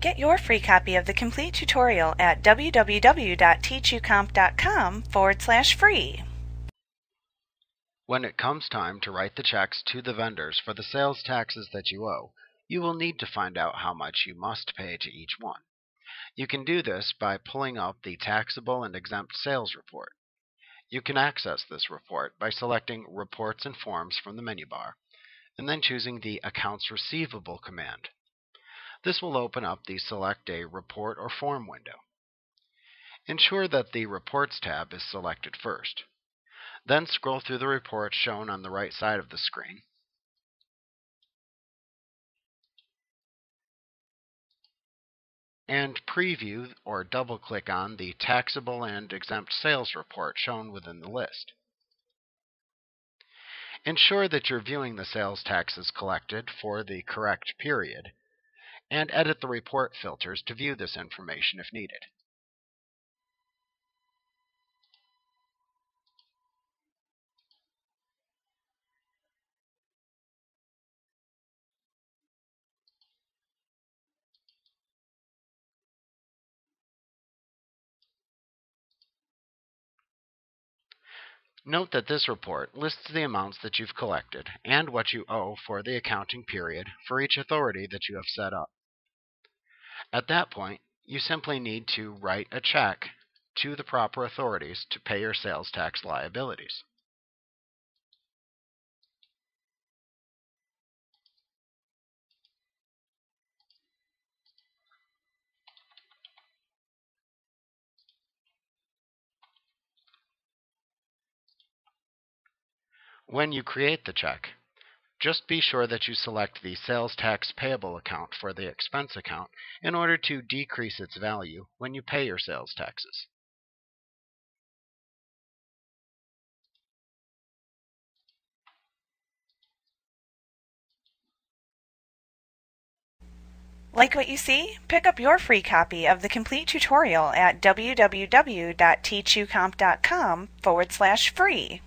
Get your free copy of the complete tutorial at www.teachucomp.com forward slash free. When it comes time to write the checks to the vendors for the sales taxes that you owe, you will need to find out how much you must pay to each one. You can do this by pulling up the taxable and exempt sales report. You can access this report by selecting Reports and Forms from the menu bar, and then choosing the Accounts Receivable command. This will open up the Select a Report or Form window. Ensure that the Reports tab is selected first. Then scroll through the reports shown on the right side of the screen. And preview or double click on the taxable and exempt sales report shown within the list. Ensure that you're viewing the sales taxes collected for the correct period, and edit the report filters to view this information if needed. Note that this report lists the amounts that you've collected and what you owe for the accounting period for each authority that you have set up. At that point, you simply need to write a check to the proper authorities to pay your sales tax liabilities. When you create the check, just be sure that you select the sales tax payable account for the expense account in order to decrease its value when you pay your sales taxes. Like what you see? Pick up your free copy of the complete tutorial at www.teachucomp.com forward slash free.